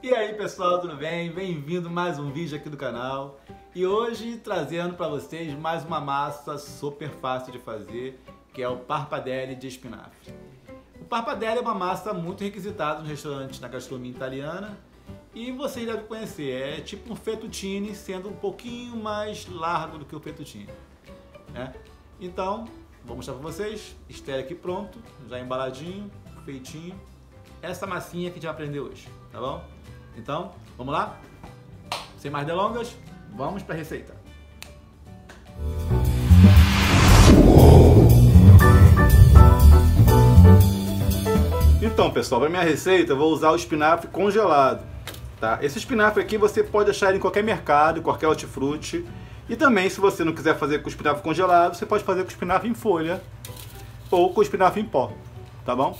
E aí pessoal, tudo bem? Bem-vindo mais um vídeo aqui do canal e hoje trazendo para vocês mais uma massa super fácil de fazer que é o parpadelli de espinafre. O parpadelli é uma massa muito requisitada nos restaurantes na gastronomia italiana e vocês devem conhecer, é tipo um fettuccine sendo um pouquinho mais largo do que o fettuccine. Né? Então, vou mostrar para vocês, esteja aqui pronto, já embaladinho, feitinho, essa massinha que a gente vai aprender hoje, tá bom? Então, vamos lá? Sem mais delongas, vamos para a receita. Então, pessoal, para minha receita eu vou usar o espinafre congelado. Tá? Esse espinafre aqui você pode achar em qualquer mercado, qualquer hortifruti. E também, se você não quiser fazer com espinafre congelado, você pode fazer com espinafre em folha ou com espinafre em pó, tá bom?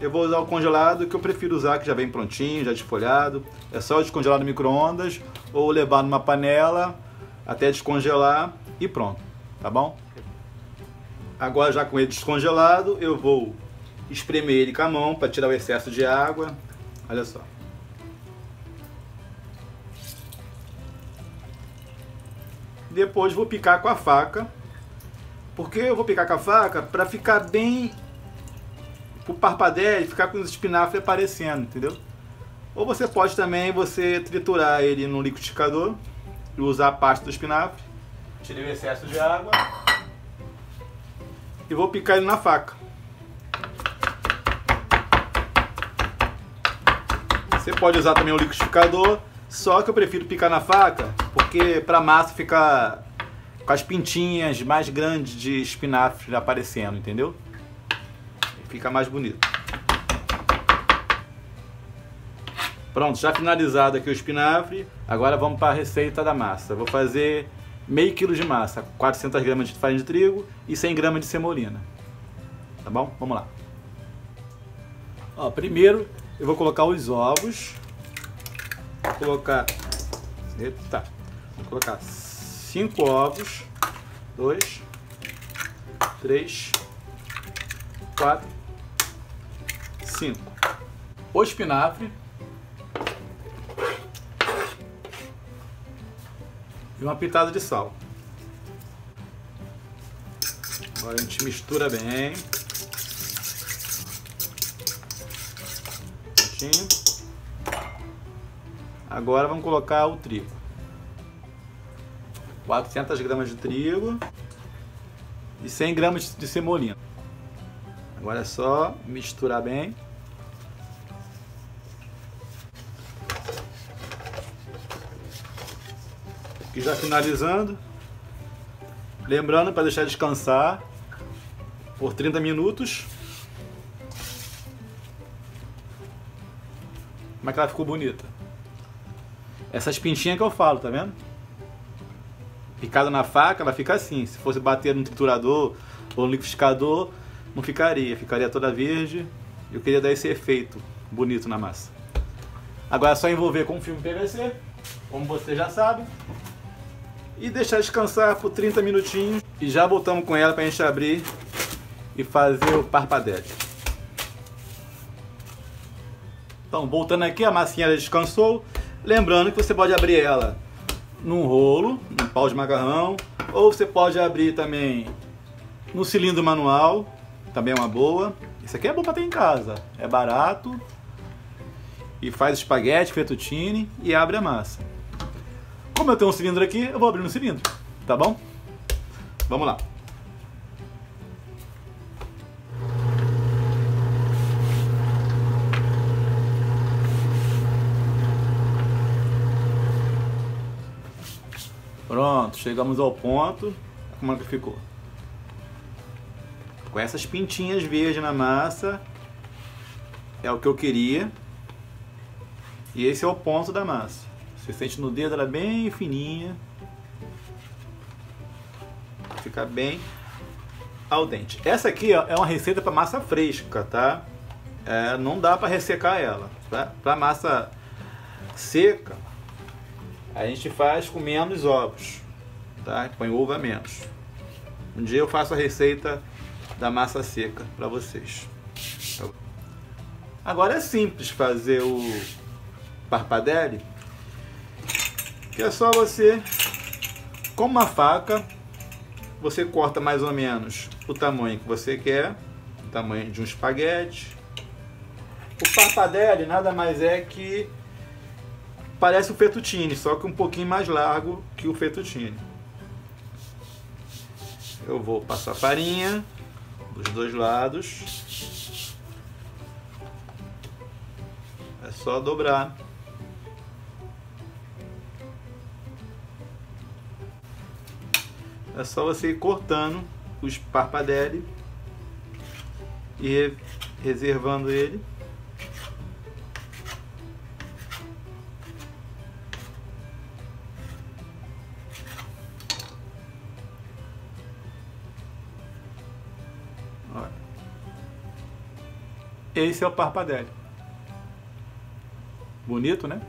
Eu vou usar o congelado que eu prefiro usar, que já vem prontinho, já desfolhado. É só descongelar no micro-ondas ou levar numa panela até descongelar e pronto, tá bom? Agora já com ele descongelado, eu vou espremer ele com a mão para tirar o excesso de água. Olha só. Depois vou picar com a faca. Porque eu vou picar com a faca para ficar bem o parpadé e ficar com os espinafres aparecendo, entendeu? Ou você pode também você triturar ele no liquidificador e usar a pasta do espinafre. Tirei o excesso de água. E vou picar ele na faca. Você pode usar também o liquidificador, só que eu prefiro picar na faca, porque para massa ficar com as pintinhas mais grandes de espinafre aparecendo, entendeu? Fica mais bonito. Pronto, já finalizado aqui o espinafre. Agora vamos para a receita da massa. Vou fazer meio quilo de massa, 400 gramas de farinha de trigo e 100 gramas de semolina. Tá bom? Vamos lá. Ó, primeiro eu vou colocar os ovos. Vou colocar. Eita. Vou colocar 5 ovos. 2, 3, 4, 5. O espinafre. E uma pitada de sal. Agora a gente mistura bem. Prontinho. Agora vamos colocar o trigo. 400 gramas de trigo e 100 gramas de semolina. Agora é só misturar bem. Aqui já finalizando. Lembrando para deixar descansar por 30 minutos. Como é que ela ficou bonita? Essas pintinhas que eu falo, tá vendo? Picada na faca, ela fica assim. Se fosse bater no triturador ou no liquidificador, não ficaria, ficaria toda verde. Eu queria dar esse efeito bonito na massa. Agora é só envolver com filme PVC, como você já sabe, e deixar descansar por 30 minutinhos e já voltamos com ela para a gente abrir e fazer o parpadete. Então, voltando aqui, a massinha descansou. Lembrando que você pode abrir ela num rolo, num pau de macarrão, ou você pode abrir também no cilindro manual, também é uma boa. Isso aqui é bom para ter em casa, é barato e faz espaguete, fettuccine e abre a massa. Como eu tenho um cilindro aqui, eu vou abrir no cilindro, tá bom? Vamos lá. Pronto, chegamos ao ponto. Como é que ficou? Com essas pintinhas verdes na massa. É o que eu queria. E esse é o ponto da massa. Você sente no dedo ela bem fininha. Fica bem ao dente. Essa aqui ó, é uma receita para massa fresca, tá? É, não dá para ressecar ela. Para massa seca, a gente faz com menos ovos, tá? Põe ovo a menos. Um dia eu faço a receita da massa seca para vocês. Agora é simples fazer o parpadelle, que é só você, com uma faca, você corta mais ou menos o tamanho que você quer, o tamanho de um espaguete. O parpadelle nada mais é que parece o fettuccine, só que um pouquinho mais largo que o fettuccine. Eu vou passar farinha dos dois lados. É só dobrar. É só você ir cortando os parpadelle e reservando ele. Esse é o parpadelle. Bonito, né?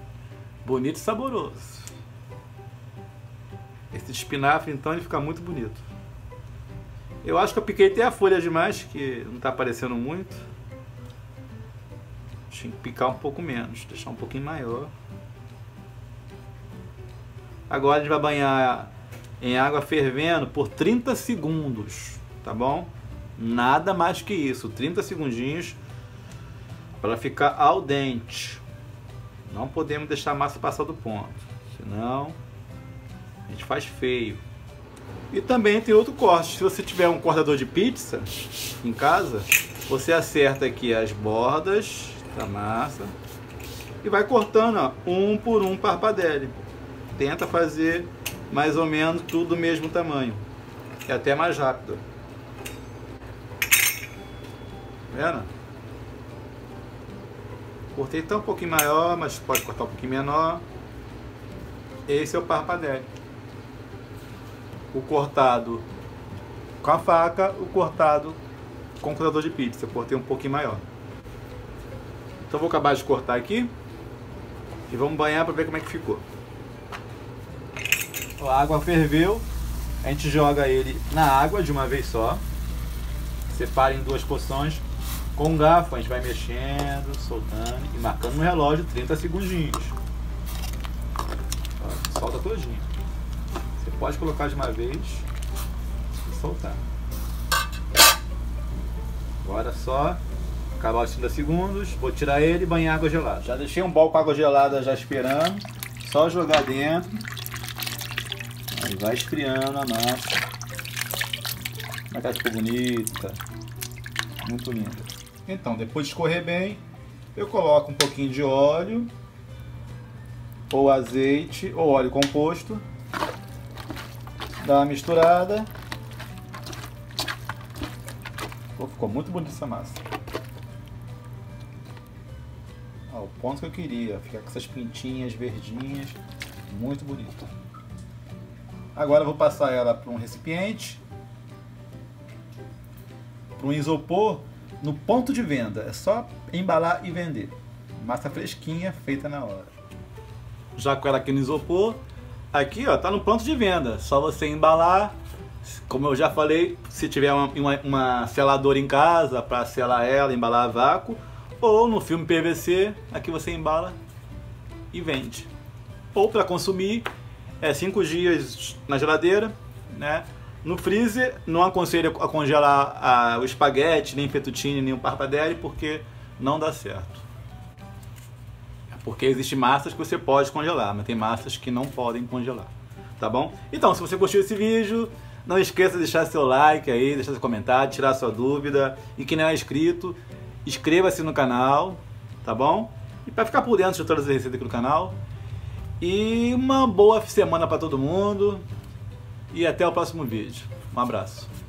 Bonito e saboroso. Esse espinafre, então, ele fica muito bonito. Eu acho que eu piquei até a folha demais, que não está aparecendo muito. Tinha que picar um pouco menos, deixar um pouquinho maior. Agora a gente vai banhar em água fervendo por 30 segundos, tá bom? Nada mais que isso, 30 segundinhos para ficar al dente. Não podemos deixar a massa passar do ponto, senão gente faz feio. E também tem outro corte. Se você tiver um cortador de pizza em casa, você acerta aqui as bordas da massa e vai cortando ó, um por um parpadelle. Tenta fazer mais ou menos tudo do mesmo tamanho. É até mais rápido. Tá vendo? Cortei tão um pouquinho maior, mas pode cortar um pouquinho menor. Esse é o parpadelle. O cortado com a faca, o cortado com o cortador de pizza. Eu cortei um pouquinho maior. Então vou acabar de cortar aqui e vamos banhar para ver como é que ficou. A água ferveu, a gente joga ele na água de uma vez só. Separa em duas porções com um garfo a gente vai mexendo, soltando e marcando no relógio 30 segundinhos. Solta todinho. Pode colocar de uma vez e soltar. Agora só acabar os 30 segundos, vou tirar ele e banhar água gelada. Já deixei um bol com água gelada já esperando. Só jogar dentro. Aí vai esfriando a massa. É que ela ficou bonita. Muito linda. Então, depois de escorrer bem, eu coloco um pouquinho de óleo, ou azeite, ou óleo composto, dá uma misturada. Pô, ficou muito bonita essa massa. Ó, o ponto que eu queria, ficar com essas pintinhas verdinhas, muito bonito. Agora eu vou passar ela para um recipiente, para um isopor no ponto de venda. É só embalar e vender. Massa fresquinha, feita na hora. Já com ela aqui no isopor, aqui ó, tá no ponto de venda. Só você embalar. Como eu já falei, se tiver uma, uma, uma seladora em casa para selar ela, embalar a vácuo, ou no filme PVC, aqui você embala e vende. Ou para consumir, é cinco dias na geladeira, né? No freezer, não aconselho a congelar a, o espaguete, nem fettuccine, nem o parpadelle, porque não dá certo. Porque existem massas que você pode congelar, mas tem massas que não podem congelar. Tá bom? Então, se você gostou desse vídeo, não esqueça de deixar seu like aí, deixar seu comentário, tirar sua dúvida. E quem não é inscrito, inscreva-se no canal, tá bom? E para ficar por dentro de todas as receitas aqui do canal. E uma boa semana para todo mundo e até o próximo vídeo. Um abraço.